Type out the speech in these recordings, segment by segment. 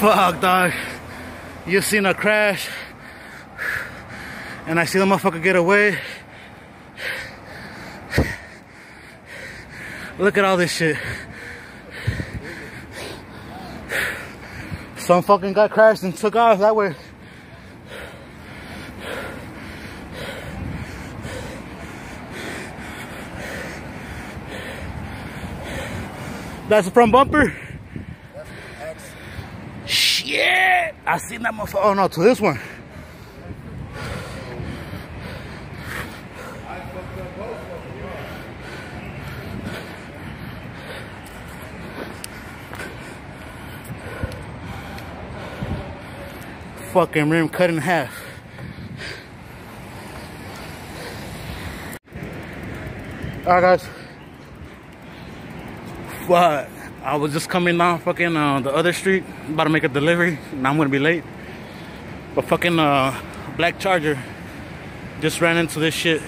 Fuck, dog. You seen a crash, and I see the motherfucker get away. Look at all this shit. Some fucking guy crashed and took off that way. That's the front bumper? Shit! I seen that motherfucker. Oh no, to this one. Fucking rim cut in half. Alright guys. What? I was just coming down fucking uh, the other street, about to make a delivery. Now I'm gonna be late. But fucking uh, black charger just ran into this shit.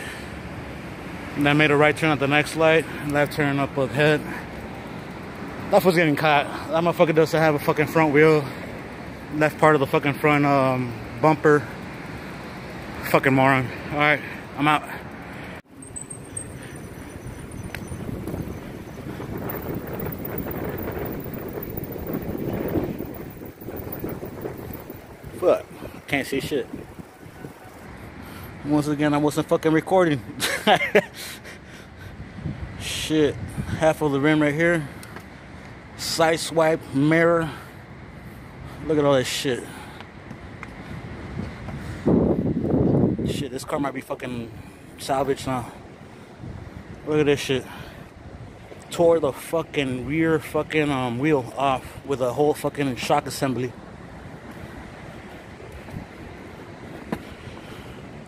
And I made a right turn at the next light, left turn up ahead. That was getting caught. That motherfucker doesn't have a fucking front wheel. Left part of the fucking front um, bumper. Fucking moron. Alright, I'm out. Fuck. Can't see shit. Once again, I wasn't fucking recording. shit. Half of the rim right here. Side swipe, mirror. Look at all this shit. Shit, this car might be fucking salvaged now. Look at this shit. Tore the fucking rear fucking um, wheel off with a whole fucking shock assembly.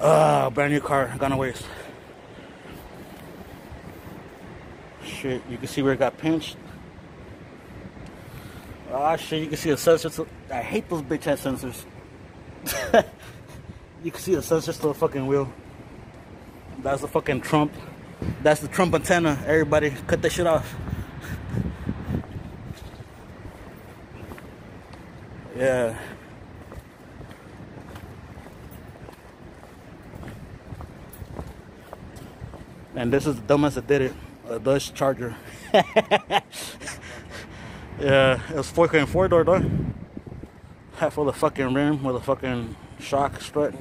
Ah, uh, brand new car, gonna waste. Shit, you can see where it got pinched. Ah, shit, you can see the sensors. I hate those bitch ass sensors. you can see the sensors to the fucking wheel. That's the fucking Trump. That's the Trump antenna. Everybody, cut that shit off. Yeah. And this is the dumbest that did it. A Dodge Charger. yeah, it was and four door door. Half of the fucking rim with a fucking shock strut.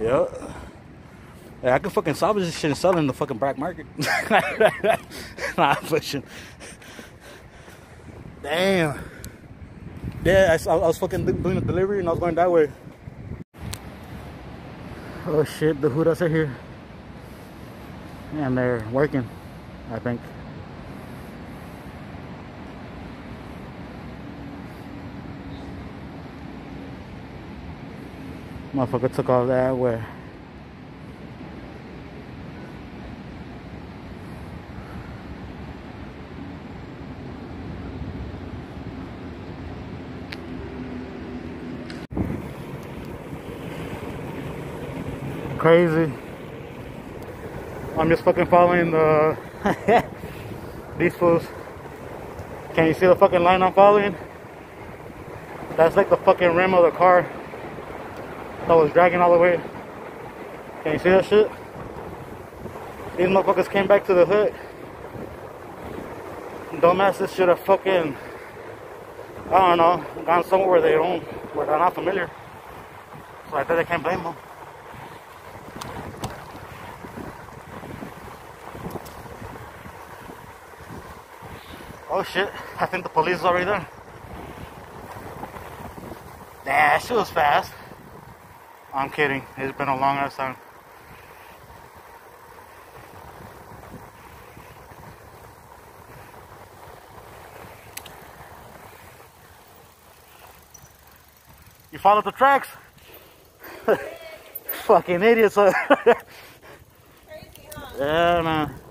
Yeah. Yeah, I could fucking salvage this shit and sell it in the fucking black market. nah, I'm pushing. Damn. Yeah, I, I was fucking doing a delivery and I was going that way. Oh shit, the Hudas are here and they're working I think. Motherfucker took all that where crazy I'm just fucking following the these fools. Can you see the fucking line I'm following? That's like the fucking rim of the car that was dragging all the way. Can you see that shit? These motherfuckers came back to the hood. Dumbasses should have fucking, I don't know, gone somewhere where they don't, where they're not familiar. So I think I can't blame them. Oh shit, I think the police is already there. Nah, she was fast. I'm kidding. It's been a long ass time. You followed the tracks? Fucking idiots. Crazy, huh? Yeah, man.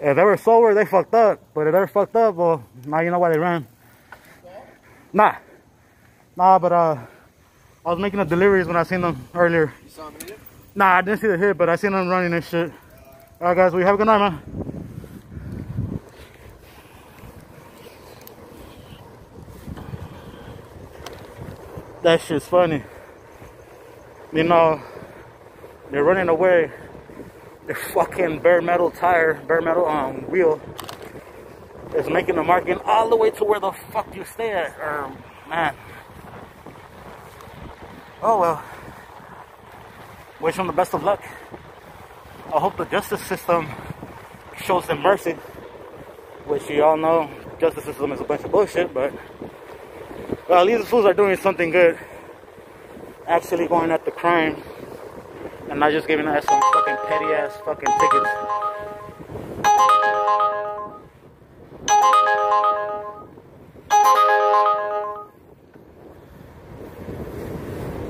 If they were sober, they fucked up. But if they're fucked up, well, now you know why they ran. Yeah. Nah. Nah, but uh, I was making the deliveries when I seen them earlier. You saw them hit? Nah, I didn't see the hit, but I seen them running and shit. All right, guys, we well, have a good night, man. That shit's funny. You know, they're running away. Their fucking bare metal tire, bare metal um, wheel is making the marking all the way to where the fuck you stay at. Or, man. Oh well. Wish them the best of luck. I hope the justice system shows them mercy. Which you all know, justice system is a bunch of bullshit, but well, at least the fools are doing something good. Actually going at the crime and not just giving us some fucking petty ass fucking tickets.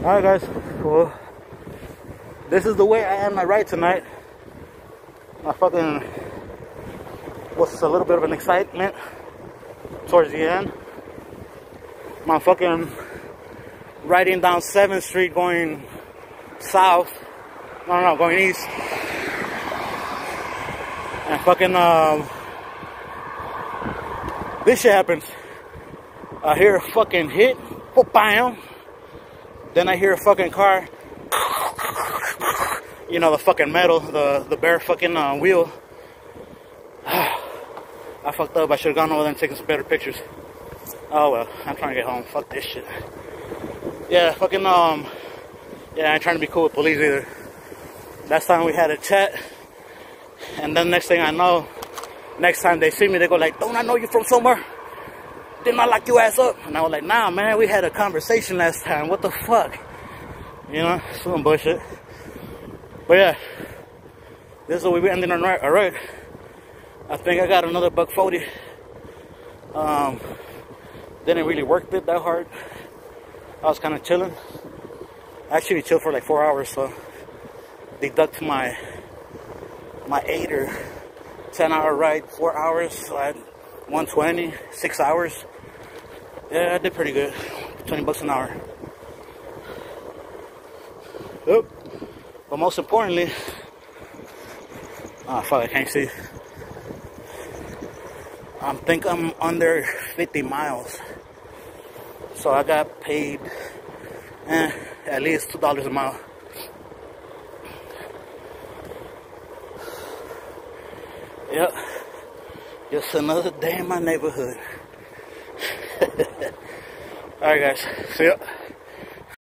Alright guys, well this is the way I end my ride tonight. I fucking was a little bit of an excitement towards the end. My fucking riding down 7th Street going south. No, no, going east. And fucking, um, this shit happens. I hear a fucking hit, bam. Then I hear a fucking car you know, the fucking metal, the, the bare fucking uh, wheel. I fucked up. I should have gone over there and taken some better pictures. Oh well, I'm trying to get home. Fuck this shit. Yeah, fucking, um, yeah, I ain't trying to be cool with police either. Last time we had a chat, and then next thing I know, next time they see me, they go like, don't I know you from somewhere? Didn't I lock your ass up? And I was like, nah, man, we had a conversation last time. What the fuck? You know, some bullshit. But yeah, this is what we're ending on right. All right. I think I got another buck 40. Um, didn't really work it that hard. I was kind of chilling. I actually chilled for like four hours, so deduct my my or ten hour ride, four hours, so I had 120, six hours. Yeah, I did pretty good. 20 bucks an hour. Yep. But most importantly, oh fuck, I can't see. I think I'm under 50 miles. So I got paid eh, at least $2 a mile. Yep. Just another day in my neighborhood. Alright guys, see ya.